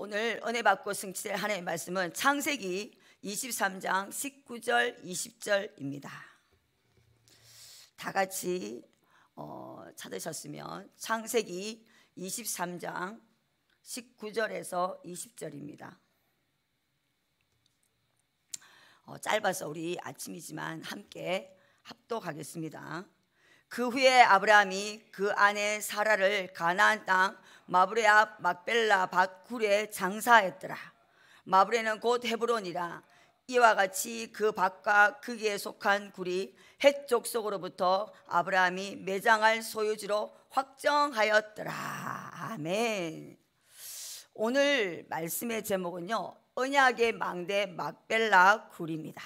오늘 은혜 받고 승치될 하나님의 말씀은 창세기 23장 19절 20절입니다. 다 같이 어, 찾으셨으면 창세기 23장 19절에서 20절입니다. 어, 짧아서 우리 아침이지만 함께 합독하겠습니다. 그 후에 아브라함이 그 아내 사라를 가나안 땅 마브레 앞 막벨라 밭 굴에 장사했더라. 마브레는 곧 헤브론이라. 이와 같이 그 밭과 거기에 속한 굴이 헷 족속으로부터 아브라함이 매장할 소유지로 확정하였더라. 아멘. 오늘 말씀의 제목은요. 언약의 망대 막벨라 굴입니다.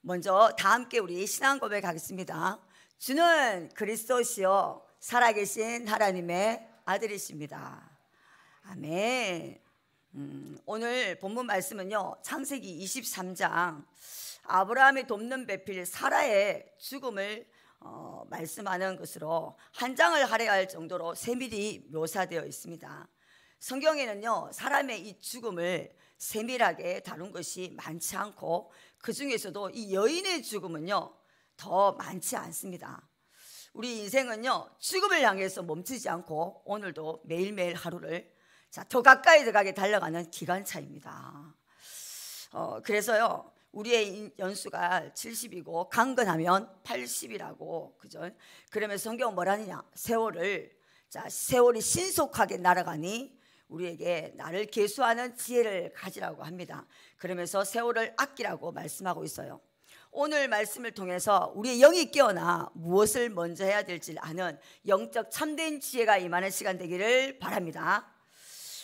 먼저 다 함께 우리 신앙 고백하겠습니다. 주는 그리스도시요 살아계신 하나님의 아들이십니다. 아멘. 음, 오늘 본문 말씀은요 창세기 23장 아브라함이 돕는 배필 사라의 죽음을 어, 말씀하는 것으로 한 장을 할애할 정도로 세밀히 묘사되어 있습니다. 성경에는요 사람의 이 죽음을 세밀하게 다룬 것이 많지 않고 그 중에서도 이 여인의 죽음은요 더 많지 않습니다. 우리 인생은요 죽음을 향해서 멈추지 않고 오늘도 매일매일 하루를 자, 더 가까이 들어가게 달려가는 기관차입니다. 어, 그래서요 우리의 연수가 70이고 강건하면 80이라고 그죠? 그러면서 성경은 뭐라느냐 세월을 자 세월이 신속하게 날아가니 우리에게 나를 계수하는 지혜를 가지라고 합니다. 그러면서 세월을 아끼라고 말씀하고 있어요. 오늘 말씀을 통해서 우리의 영이 깨어나 무엇을 먼저 해야 될지 아는 영적 참된 지혜가 임하는 시간 되기를 바랍니다.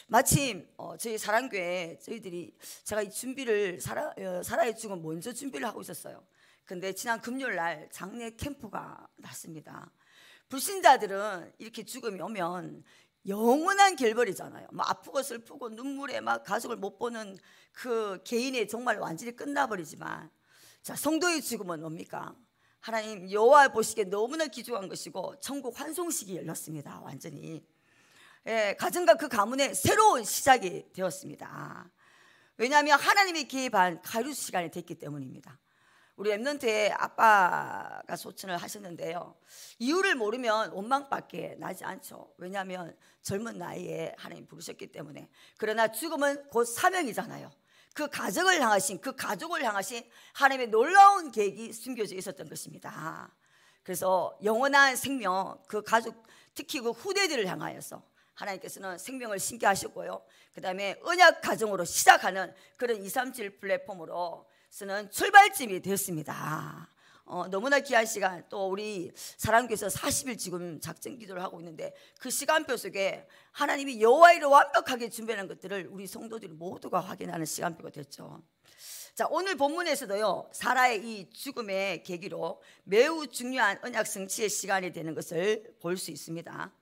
마침 어, 저희 사랑교회 저희들이 제가 이 준비를 사라, 어, 사라의 죽음 먼저 준비를 하고 있었어요. 근데 지난 금요일 날 장례 캠프가 났습니다. 불신자들은 이렇게 죽음이 오면 영원한 결벌이잖아요. 막 아프고 슬프고 눈물에 막 가족을 못 보는 그 개인의 정말 완전히 끝나버리지만 자, 성도의 죽음은 뭡니까? 하나님 여호와 보시기에 너무나 기중한 것이고 천국 환송식이 열렸습니다. 완전히 예, 가정과 그 가문의 새로운 시작이 되었습니다. 왜냐하면 하나님이 개입한 가류 시간이 됐기 때문입니다. 우리 엠넌트의 아빠가 소천을 하셨는데요. 이유를 모르면 원망밖에 나지 않죠. 왜냐하면 젊은 나이에 하나님 부르셨기 때문에. 그러나 죽음은 곧 사명이잖아요. 그 가정을 향하신 그 가족을 향하신 하나님의 놀라운 계획이 숨겨져 있었던 것입니다. 그래서 영원한 생명 그 가족 특히 그 후대들을 향하여서 하나님께서는 생명을 신게 하셨고요. 그 다음에 언약 가정으로 시작하는 그런 237 플랫폼으로 쓰는 출발점이 되었습니다. 어, 너무나 귀한 시간 또 우리 사랑교에서 40일 지금 작전 기도를 하고 있는데 그 시간표 속에 하나님이 여호와를 완벽하게 준비하는 것들을 우리 성도들이 모두가 확인하는 시간표가 됐죠. 자 오늘 본문에서도요 사라의 이 죽음의 계기로 매우 중요한 언약 성취의 시간이 되는 것을 볼 수 있습니다.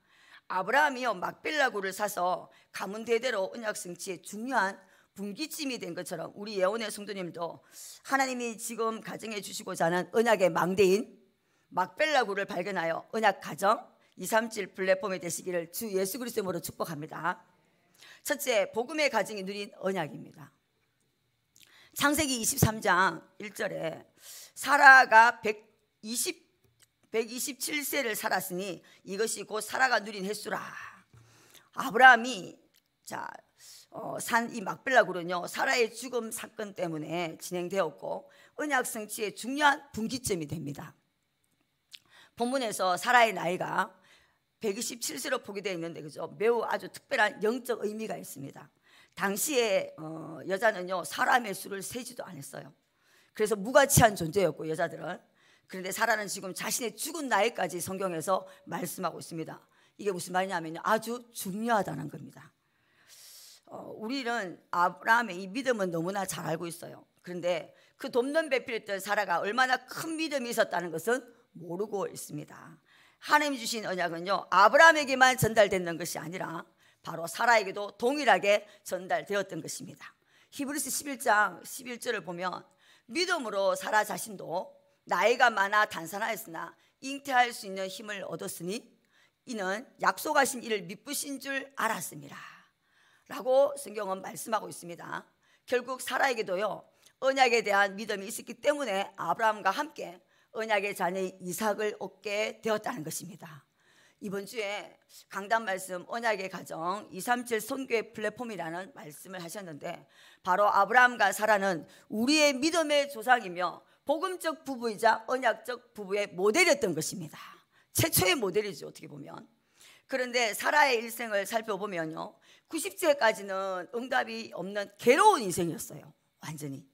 아브라함이요 막벨라구를 사서 가문 대대로 언약 성취의 중요한 분기점이 된 것처럼 우리 예언의 성도님도 하나님이 지금 가정해 주시고자 하는 언약의 망대인 막벨라구를 발견하여 언약 가정 237 플랫폼이 되시기를 주 예수 그리스도로 축복합니다. 첫째, 복음의 가정이 누린 언약입니다. 창세기 23장 1절에 사라가 120 127세를 살았으니 이것이 곧 사라가 누린 횟수라. 아브라함이 자 어, 산이 막벨라굴은요 사라의 죽음 사건 때문에 진행되었고 언약 성취의 중요한 분기점이 됩니다. 본문에서 사라의 나이가 127세로 포기되어 있는데 그죠 매우 아주 특별한 영적 의미가 있습니다. 당시에 어, 여자는요 사람의 수를 세지도 않았어요. 그래서 무가치한 존재였고 여자들은 그런데 사라는 지금 자신의 죽은 나이까지 성경에서 말씀하고 있습니다. 이게 무슨 말이냐면요 아주 중요하다는 겁니다. 어, 우리는 아브라함의 이 믿음은 너무나 잘 알고 있어요. 그런데 그 돕는 배필했던 사라가 얼마나 큰 믿음이 있었다는 것은 모르고 있습니다. 하나님 주신 언약은요 아브라함에게만 전달됐는 것이 아니라 바로 사라에게도 동일하게 전달되었던 것입니다. 히브리스 11장 11절을 보면 믿음으로 사라 자신도 나이가 많아 단산하였으나 잉태할 수 있는 힘을 얻었으니 이는 약속하신 이를 믿으신 줄 알았습니다. 라고 성경은 말씀하고 있습니다. 결국 사라에게도요 언약에 대한 믿음이 있었기 때문에 아브라함과 함께 언약의 자녀 이삭을 얻게 되었다는 것입니다. 이번 주에 강단 말씀 언약의 가정 237 선교의 플랫폼이라는 말씀을 하셨는데 바로 아브라함과 사라는 우리의 믿음의 조상이며 복음적 부부이자 언약적 부부의 모델이었던 것입니다. 최초의 모델이죠 어떻게 보면. 그런데 사라의 일생을 살펴보면요 90세까지는 응답이 없는 괴로운 인생이었어요 완전히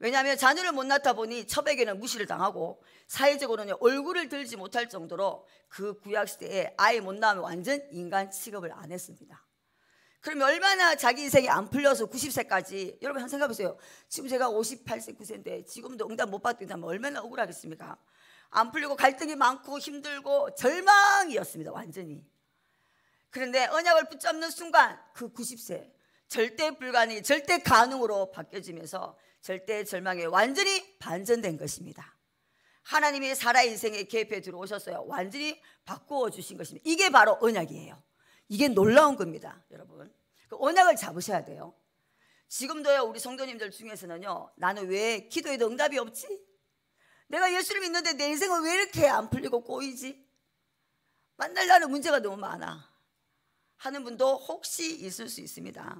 왜냐하면 자녀를 못 낳다 보니 첩에게는 무시를 당하고 사회적으로는 얼굴을 들지 못할 정도로 그 구약 시대에 아이 못 낳으면 완전 인간 취급을 안 했습니다. 그러면 얼마나 자기 인생이 안 풀려서 90세까지 여러분 한 생각해 보세요. 지금 제가 58세 9세인데 지금도 응답 못 받는다면 얼마나 억울하겠습니까? 안 풀리고 갈등이 많고 힘들고 절망이었습니다. 완전히. 그런데 언약을 붙잡는 순간 그 90세 절대 불가능이 절대 가능으로 바뀌어지면서 절대 절망에 완전히 반전된 것입니다. 하나님이 사라 인생에 개입해 들어오셨어요. 완전히 바꾸어 주신 것입니다. 이게 바로 언약이에요. 이게 놀라운 겁니다, 여러분. 그 언약을 잡으셔야 돼요. 지금도요, 우리 성도님들 중에서는요, 나는 왜 기도에도 응답이 없지? 내가 예수를 믿는데 내 인생은 왜 이렇게 안 풀리고 꼬이지? 만날라는 문제가 너무 많아. 하는 분도 혹시 있을 수 있습니다.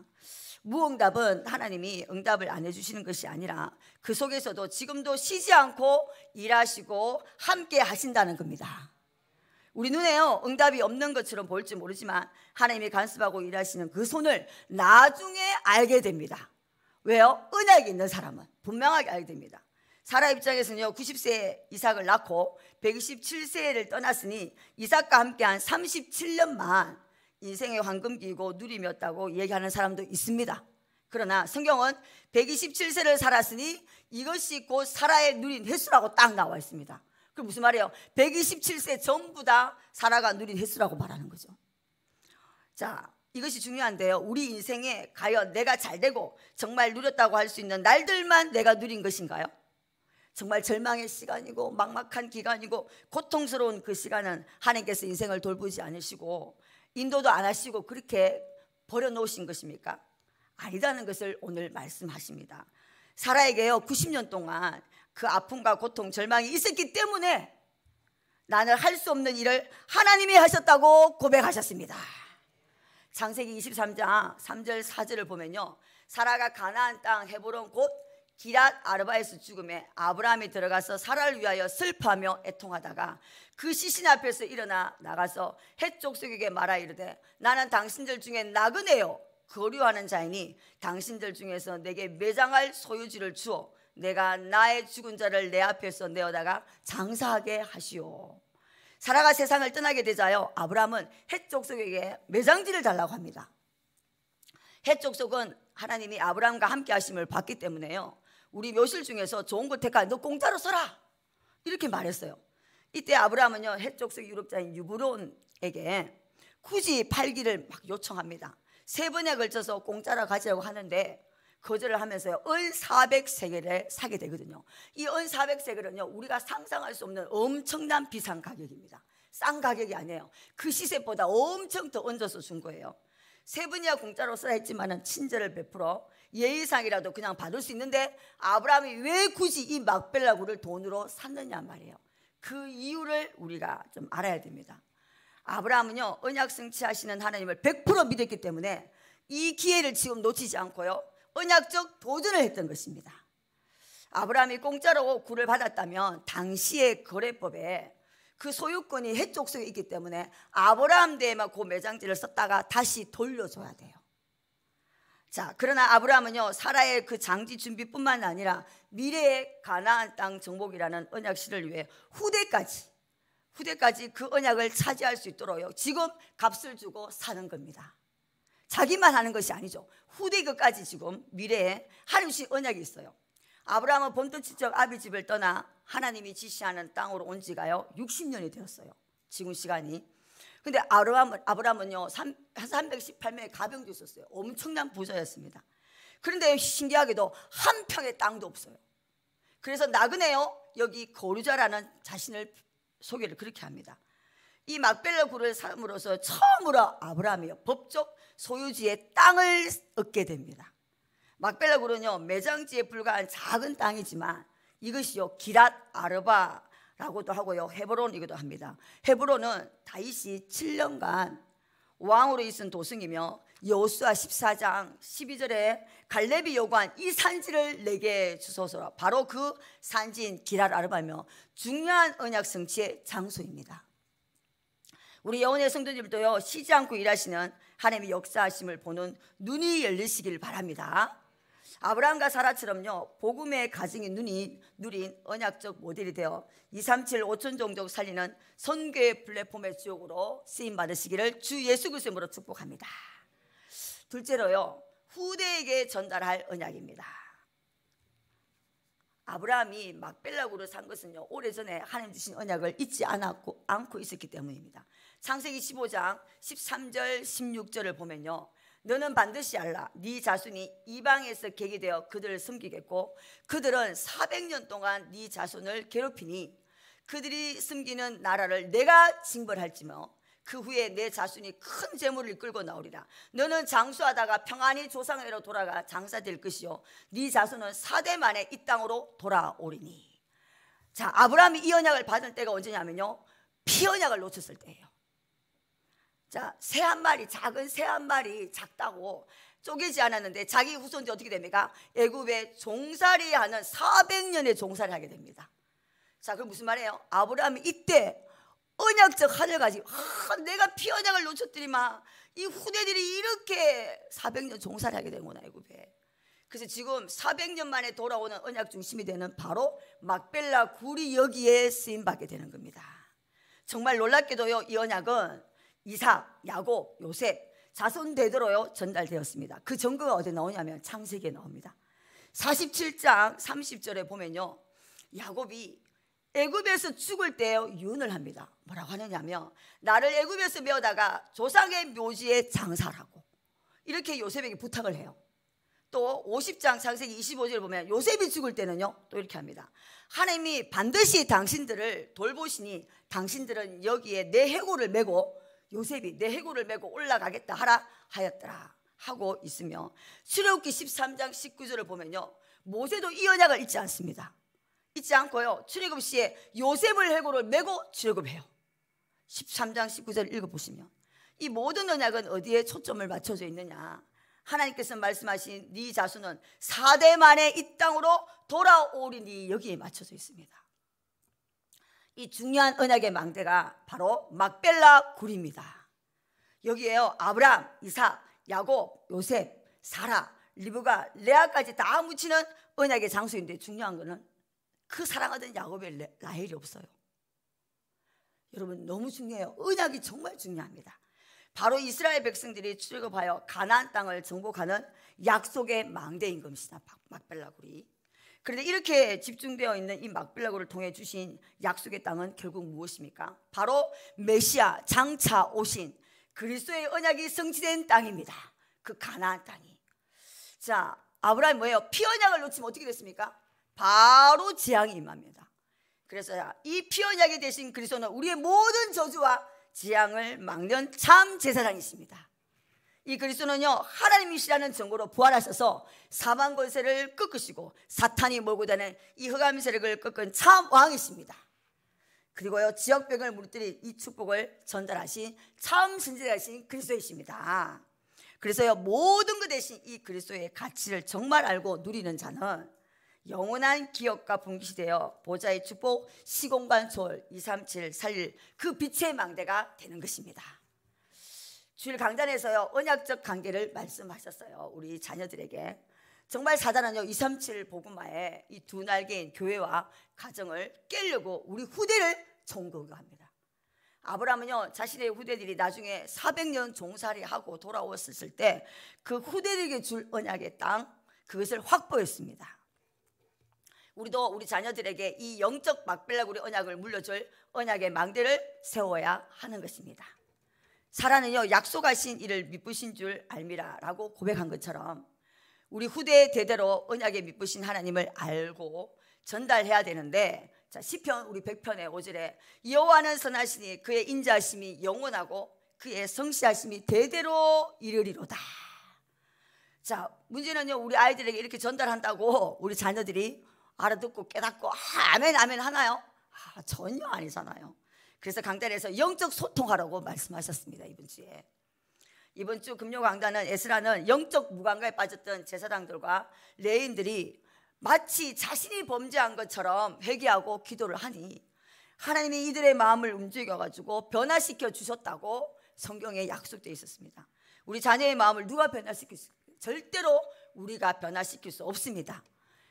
무응답은 하나님이 응답을 안 해주시는 것이 아니라 그 속에서도 지금도 쉬지 않고 일하시고 함께 하신다는 겁니다. 우리 눈에요 응답이 없는 것처럼 보일지 모르지만 하나님이 간섭하고 일하시는 그 손을 나중에 알게 됩니다. 왜요? 은약이 있는 사람은 분명하게 알게 됩니다. 사라 입장에서는요 90세 이삭을 낳고 127세를 떠났으니 이삭과 함께한 37년만 인생의 황금기고 누림이었다고 얘기하는 사람도 있습니다. 그러나 성경은 127세를 살았으니 이것이 곧 사라의 누린 횟수라고 딱 나와 있습니다. 그 무슨 말이에요? 127세 전부 다 사라가 누린 횟수라고 말하는 거죠. 자, 이것이 중요한데요. 우리 인생에 과연 내가 잘 되고 정말 누렸다고 할 수 있는 날들만 내가 누린 것인가요? 정말 절망의 시간이고 막막한 기간이고 고통스러운 그 시간은 하나님께서 인생을 돌보지 않으시고 인도도 안 하시고 그렇게 버려놓으신 것입니까? 아니다는 것을 오늘 말씀하십니다. 사라에게요 90년 동안 그 아픔과 고통, 절망이 있었기 때문에 나는 할 수 없는 일을 하나님이 하셨다고 고백하셨습니다. 창세기 23장 3절 4절을 보면요. 사라가 가나안 땅 헤브론 곧 기랏 아르바에서 죽음에 아브라함이 들어가서 사라를 위하여 슬퍼하며 애통하다가 그 시신 앞에서 일어나 나가서 해 족속에게 말하 이르되 나는 당신들 중에 나그네요. 거류하는 자이니 당신들 중에서 내게 매장할 소유지를 주어 내가 나의 죽은 자를 내 앞에서 내어다가 장사하게 하시오. 사라가 세상을 떠나게 되자요 아브라함은 해 족속에게 매장지를 달라고 합니다. 해 족속은 하나님이 아브라함과 함께 하심을 받기 때문에요 우리 묘실 중에서 좋은 걸 택하 너 공짜로 써라. 이렇게 말했어요. 이때 아브라함은요 해쪽석 유럽자인 유브론에게 굳이 팔기를 막 요청합니다. 세 번에 걸쳐서 공짜로 가지라고 하는데 거절을 하면서요 은 400세겔에 사게 되거든요. 이 은 400세겔은요 우리가 상상할 수 없는 엄청난 비싼 가격입니다. 싼 가격이 아니에요. 그 시세보다 엄청 더 얹어서 준 거예요. 세 번이야 공짜로 써야 했지만 친절을 베풀어 예의상이라도 그냥 받을 수 있는데 아브라함이 왜 굳이 이 막벨라구를 돈으로 샀느냐 말이에요. 그 이유를 우리가 좀 알아야 됩니다. 아브라함은요 언약 성취하시는 하나님을 100% 믿었기 때문에 이 기회를 지금 놓치지 않고요 언약적 도전을 했던 것입니다. 아브라함이 공짜로 구를 받았다면 당시의 거래법에 그 소유권이 해쪽 속에 있기 때문에 아브라함 대에만 그 매장지를 썼다가 다시 돌려줘야 돼요. 자, 그러나 아브라함은요, 사라의 그 장지 준비뿐만 아니라 미래의 가나안 땅 정복이라는 언약실을 위해 후대까지, 후대까지 그 언약을 차지할 수 있도록요, 지금 값을 주고 사는 겁니다. 자기만 하는 것이 아니죠. 후대 것까지 지금 미래에 하나님신 언약이 있어요. 아브라함은 본토 친척 아비 집을 떠나 하나님이 지시하는 땅으로 온 지가요, 60년이 되었어요. 지금 시간이. 근데 아브라함은, 아브라함은요, 3, 318명의 가병도 있었어요. 엄청난 부자였습니다. 그런데 신기하게도 한 평의 땅도 없어요. 그래서 나그네요, 여기 거류자라는 자신을 소개를 그렇게 합니다. 이 막벨라 굴을 삼으로써 처음으로 아브라함이 법적 소유지의 땅을 얻게 됩니다. 막벨라 굴은요 매장지에 불과한 작은 땅이지만 이것이요 기랏 아르바 라고도 하고요 헤브론이기도 합니다. 헤브론은 다윗이 7년간 왕으로 있은 도승이며 여호수아 14장 12절에 갈렙이 요구한 이 산지를 내게 주소서 바로 그 산지인 기랄 아르바며 중요한 언약 성취의 장소입니다. 우리 여호의 성도님들도요 쉬지 않고 일하시는 하나님의 역사하심을 보는 눈이 열리시길 바랍니다. 아브라함과 사라처럼요 복음의 가정이 눈이 누린 언약적 모델이 되어 237 5천 종족 살리는 선교의 플랫폼의 주역으로 쓰임 받으시기를 주 예수 그리스도로 축복합니다. 둘째로요 후대에게 전달할 언약입니다. 아브라함이 막벨라구를 산 것은요 오래전에 하나님 주신 언약을 잊지 않았고 않고 있었기 때문입니다. 창세기 15장 13절 16절을 보면요 너는 반드시 알라. 네 자손이 이방에서 계기 되어 그들을 섬기겠고 그들은 400년 동안 네 자손을 괴롭히니 그들이 섬기는 나라를 내가 징벌할지며 그 후에 내 자손이 큰 재물을 이끌고 나오리라. 너는 장수하다가 평안히 조상에로 돌아가 장사될 것이요. 네 자손은 사대 만에 이 땅으로 돌아오리니. 자 아브라함이 이 언약을 받을 때가 언제냐면요. 피 언약을 놓쳤을 때예요 자, 새 한 마리, 작은 새 한 마리 작다고 쪼개지 않았는데 자기 후손들이 어떻게 됩니까? 애굽에 종살이 하는 400년의 종살이 하게 됩니다. 자, 그럼 무슨 말이에요? 아브라함이 이때 언약적 하늘 가지고 아, 내가 피 언약을 놓쳤더니만 이 후대들이 이렇게 400년 종살이 하게 되는구나 애굽에. 그래서 지금 400년 만에 돌아오는 언약 중심이 되는 바로 막벨라 굴이 여기에 쓰임 받게 되는 겁니다. 정말 놀랍게도요 이 언약은 이삭, 야곱, 요셉 자손 되도록요 전달되었습니다. 그 증거가 어디 나오냐면 창세기에 나옵니다. 47장 30절에 보면요. 야곱이 애굽에서 죽을 때 유언을 합니다. 뭐라고 하느냐면 나를 애굽에서 메어다가 조상의 묘지에 장사하고 이렇게 요셉에게 부탁을 해요. 또 50장 창세기 25절 보면 요셉이 죽을 때는요 또 이렇게 합니다. 하나님이 반드시 당신들을 돌보시니 당신들은 여기에 내 해골을 메고 요셉이 내 해골을 메고 올라가겠다 하라 하였더라. 하고 있으며 출애굽기 13장 19절을 보면요. 모세도 이 언약을 잊지 않습니다. 잊지 않고요. 출애굽 시에 요셉을 해골을 메고 출애굽해요. 13장 19절 읽어보시면 이 모든 언약은 어디에 초점을 맞춰져 있느냐? 하나님께서 말씀하신 네 자손은 4대 만에 이 땅으로 돌아오리니 여기에 맞춰져 있습니다 이 중요한 언약의 망대가 바로 막벨라 굴입니다. 여기에요. 아브람, 이삭, 야곱, 요셉, 사라, 리브가, 레아까지 다 묻히는 언약의 장소인데 중요한 거는 그 사랑하던 야곱의 라헬이 없어요. 여러분 너무 중요해요. 언약이 정말 중요합니다. 바로 이스라엘 백성들이 출애굽하여 가나안 땅을 정복하는 약속의 망대인 것입니다. 막벨라 굴이. 그런데 이렇게 집중되어 있는 이 막빌라고를 통해 주신 약속의 땅은 결국 무엇입니까? 바로 메시아 장차 오신 그리스도의 언약이 성취된 땅입니다. 그 가나안 땅이. 자, 아브라함 뭐예요? 피 언약을 놓치면 어떻게 됐습니까? 바로 재앙이 임합니다. 그래서 이 피 언약이 되신 그리스도는 우리의 모든 저주와 재앙을 막는 참 제사장이십니다. 이 그리스도는요 하나님이시라는 증거로 부활하셔서 사망 권세를 꺾으시고 사탄이 몰고 다니는 이 흑암 세력을 꺾은 참 왕이십니다. 그리고요 지역병을 무너뜨린 이 축복을 전달하신 참 신실하신 그리스도이십니다. 그래서요 모든 것 대신 이 그리스도의 가치를 정말 알고 누리는 자는 영원한 기억과 분깃이 되어 보좌의 축복 시공간 소월 237 살릴 그 빛의 망대가 되는 것입니다. 주일 강단에서요 언약적 관계를 말씀하셨어요 우리 자녀들에게. 정말 사단은요 237 복음화에 이 두 날개인 교회와 가정을 깨려고 우리 후대를 종교합니다. 아브라함은요 자신의 후대들이 나중에 400년 종살이 하고 돌아왔을 때 그 후대들에게 줄 언약의 땅 그것을 확보했습니다. 우리도 우리 자녀들에게 이 영적 막벨라구리 언약을 물려줄 언약의 망대를 세워야 하는 것입니다 사라는요 약속하신 이를 미쁘신 줄 알미라라고 고백한 것처럼 우리 후대 대대로 언약에 미쁘신 하나님을 알고 전달해야 되는데 자 시편 우리 100편의 5절에 여호와는 선하시니 그의 인자하심이 영원하고 그의 성시하심이 대대로 이르리로다. 자 문제는요 우리 아이들에게 이렇게 전달한다고 우리 자녀들이 알아듣고 깨닫고 아, 아멘 아멘 하나요? 아, 전혀 아니잖아요. 그래서 강단에서 영적 소통하라고 말씀하셨습니다 이번 주에. 이번 주 금요 강단은 에스라는 영적 무감가에 빠졌던 제사장들과 레인들이 마치 자신이 범죄한 것처럼 회개하고 기도를 하니 하나님이 이들의 마음을 움직여 가지고 변화시켜 주셨다고 성경에 약속되어 있었습니다. 우리 자녀의 마음을 누가 변화시킬 수 절대로 우리가 변화시킬 수 없습니다.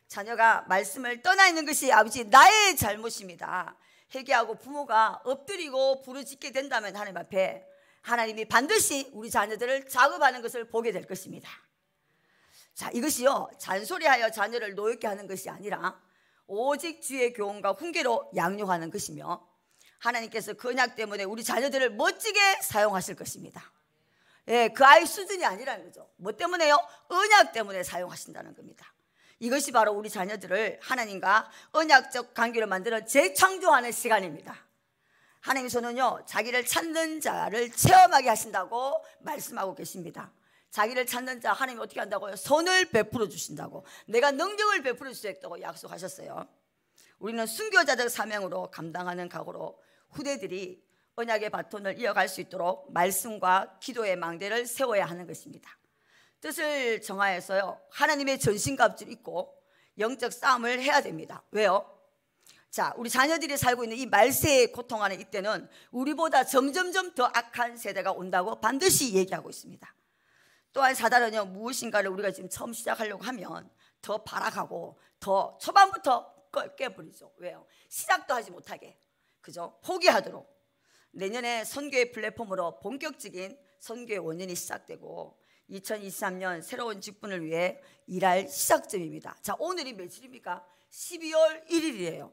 자녀가 말씀을 떠나 있는 것이 아버지 나의 잘못입니다. 회개하고 부모가 엎드리고 부르짖게 된다면 하나님 앞에 하나님이 반드시 우리 자녀들을 작업하는 것을 보게 될 것입니다. 자, 이것이요. 잔소리하여 자녀를 노엽게 하는 것이 아니라 오직 주의 교훈과 훈계로 양육하는 것이며 하나님께서 그 언약 때문에 우리 자녀들을 멋지게 사용하실 것입니다. 예, 그 아이 수준이 아니라는 거죠. 뭐 때문에요? 언약 때문에 사용하신다는 겁니다. 이것이 바로 우리 자녀들을 하나님과 언약적 관계를 만드는 재창조하는 시간입니다. 하나님께서는요, 자기를 찾는 자를 체험하게 하신다고 말씀하고 계십니다. 자기를 찾는 자 하나님 어떻게 한다고요? 선을 베풀어 주신다고. 내가 능력을 베풀어 주겠다고 약속하셨어요. 우리는 순교자적 사명으로 감당하는 각오로 후대들이 언약의 바톤을 이어갈 수 있도록 말씀과 기도의 망대를 세워야 하는 것입니다. 뜻을 정하여서요. 하나님의 전신갑주를 입고 영적 싸움을 해야 됩니다. 왜요? 자, 우리 자녀들이 살고 있는 이 말세에 고통하는 이때는 우리보다 점점점 더 악한 세대가 온다고 반드시 얘기하고 있습니다. 또한 사단은요, 무엇인가를 우리가 지금 처음 시작하려고 하면 더 발악하고 더 초반부터 깨버리죠. 왜요? 시작도 하지 못하게. 그죠? 포기하도록. 내년에 선교의 플랫폼으로 본격적인 선교의 원년이 시작되고 2023년 새로운 직분을 위해 일할 시작점입니다. 자, 오늘이 며칠입니까? 12월 1일이에요.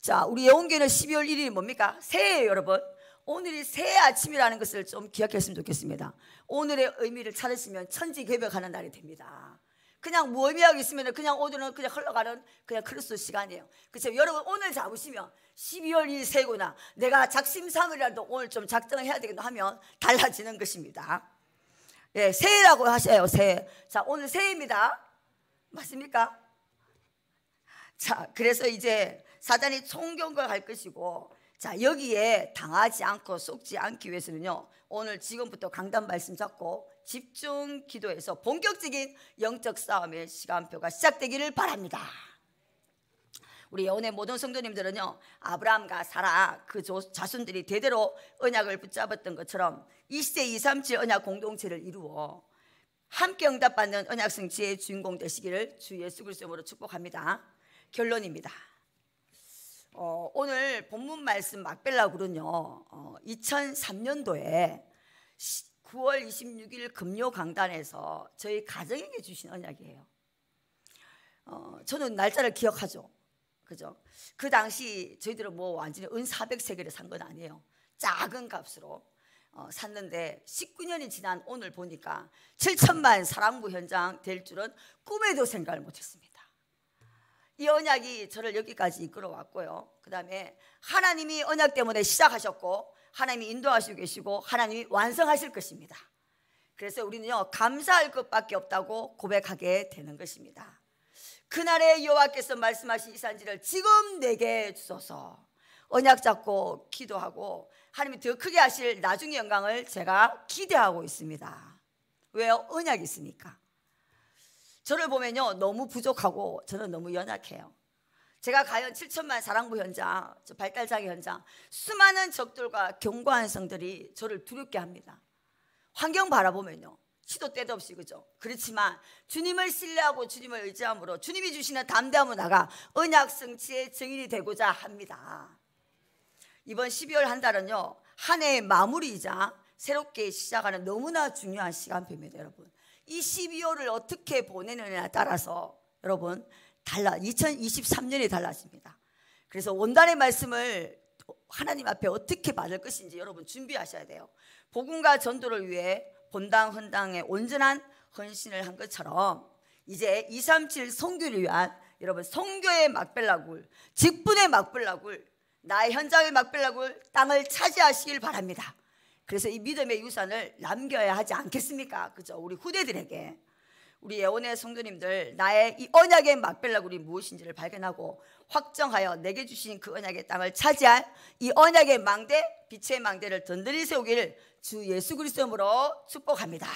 자, 우리 예원교회는 12월 1일이 뭡니까? 새해예요, 여러분. 오늘이 새해 아침이라는 것을 좀 기억했으면 좋겠습니다. 오늘의 의미를 찾으시면 천지 개벽하는 날이 됩니다. 그냥 무의미하게 있으면 그냥 오늘은 그냥 흘러가는 그냥 크리스 시간이에요. 그렇죠? 여러분 오늘 잡으시면 12월 2일 새구나. 내가 작심삼일이라도 오늘 좀 작정해야 되겠다 하면 달라지는 것입니다. 예, 새해라고 하셔요, 새해. 자, 오늘 새해입니다. 맞습니까? 자, 그래서 이제 사단이 총경을 할 것이고 자 여기에 당하지 않고 속지 않기 위해서는요 오늘 지금부터 강단 말씀 잡고 집중 기도해서 본격적인 영적 싸움의 시간표가 시작되기를 바랍니다. 우리 예언의 모든 성도님들은요 아브라함과 사라 그 자손들이 대대로 언약을 붙잡았던 것처럼 2세 237 언약 공동체를 이루어 함께 응답받는 언약 성취의 주인공 되시기를 주 예수 그리스도로 축복합니다. 결론입니다. 어, 오늘 본문 말씀 막벨라굴은요 어, 2003년도에 9월 26일 금요 강단에서 저희 가정에게 주신 언약이에요. 어, 저는 날짜를 기억하죠. 그죠? 그 당시 저희들은 뭐 완전히 은 400세겔을 산건 아니에요. 작은 값으로 어, 샀는데 19년이 지난 오늘 보니까 7천만 사랑부 현장 될 줄은 꿈에도 생각을 못했습니다. 이 언약이 저를 여기까지 이끌어 왔고요. 그 다음에 하나님이 언약 때문에 시작하셨고, 하나님이 인도하시고 계시고, 하나님이 완성하실 것입니다. 그래서 우리는요, 감사할 것밖에 없다고 고백하게 되는 것입니다. 그날에 여호와께서 말씀하신 이 산지를 지금 내게 주소서. 언약 잡고 기도하고 하나님이 더 크게 하실 나중의 영광을 제가 기대하고 있습니다. 왜요? 언약이 있으니까. 저를 보면요 너무 부족하고 저는 너무 연약해요. 제가 과연 7천만 사랑부 현장, 저 발달장애 현장 수많은 적들과 경고한 성들이 저를 두렵게 합니다. 환경 바라보면요 시도 때도 없이 그죠. 그렇지만 주님을 신뢰하고 주님을 의지함으로 주님이 주시는 담대함으로 나가 언약 성취의 증인이 되고자 합니다. 이번 12월 한 달은요 한 해의 마무리이자 새롭게 시작하는 너무나 중요한 시간표입니다, 여러분. 이 12월을 어떻게 보내느냐에 따라서 여러분 달라 2023년이 달라집니다. 그래서 원단의 말씀을 하나님 앞에 어떻게 받을 것인지 여러분 준비하셔야 돼요. 복음과 전도를 위해 본당 헌당에 온전한 헌신을 한 것처럼 이제 237 성교를 위한 여러분 성교의 막벨라굴, 직분의 막벨라굴, 나의 현장의 막벨라굴 땅을 차지하시길 바랍니다. 그래서 이 믿음의 유산을 남겨야 하지 않겠습니까? 그죠? 우리 후대들에게 우리 예원의 성도님들 나의 이 언약의 막벨라굴이 무엇인지를 발견하고 확정하여 내게 주신 그 언약의 땅을 차지할 이 언약의 망대 빛의 망대를 든든히 세우길 주 예수 그리스도로 축복합니다.